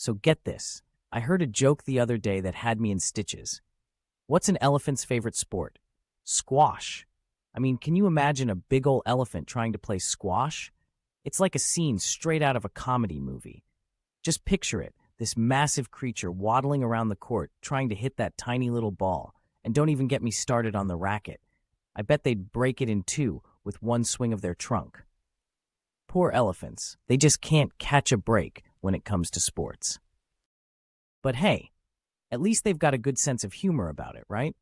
So get this. I heard a joke the other day that had me in stitches. What's an elephant's favorite sport? Squash. I mean, can you imagine a big ol' elephant trying to play squash? It's like a scene straight out of a comedy movie. Just picture it this massive creature waddling around the court trying to hit that tiny little ball. And don't even get me started on the racket. I bet they'd break it in two with one swing of their trunk. Poor elephants. They just can't catch a break when it comes to sports. But hey, at least they've got a good sense of humor about it, right?